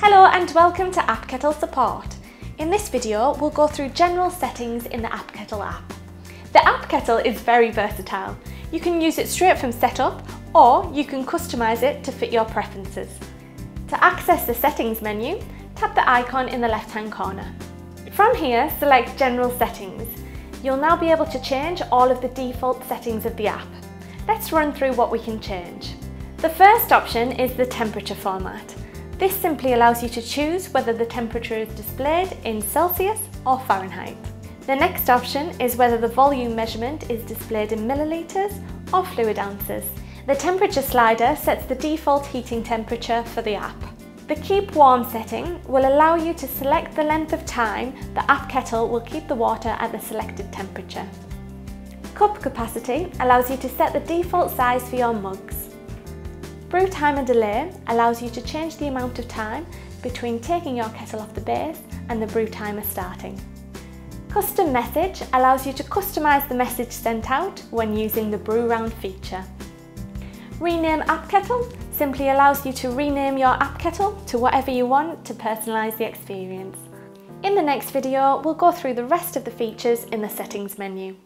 Hello and welcome to Appkettle Support. In this video, we'll go through general settings in the Appkettle app. The Appkettle is very versatile. You can use it straight from setup or you can customise it to fit your preferences. To access the settings menu, tap the icon in the left hand corner. From here, select General Settings. You'll now be able to change all of the default settings of the app. Let's run through what we can change. The first option is the temperature format. This simply allows you to choose whether the temperature is displayed in Celsius or Fahrenheit. The next option is whether the volume measurement is displayed in millilitres or fluid ounces. The temperature slider sets the default heating temperature for the app. The Keep Warm setting will allow you to select the length of time the Appkettle will keep the water at the selected temperature. Cup capacity allows you to set the default size for your mugs. Brew timer delay allows you to change the amount of time between taking your kettle off the base and the brew timer starting. Custom message allows you to customise the message sent out when using the brew round feature. Rename Appkettle simply allows you to rename your Appkettle to whatever you want to personalise the experience. In the next video, we'll go through the rest of the features in the settings menu.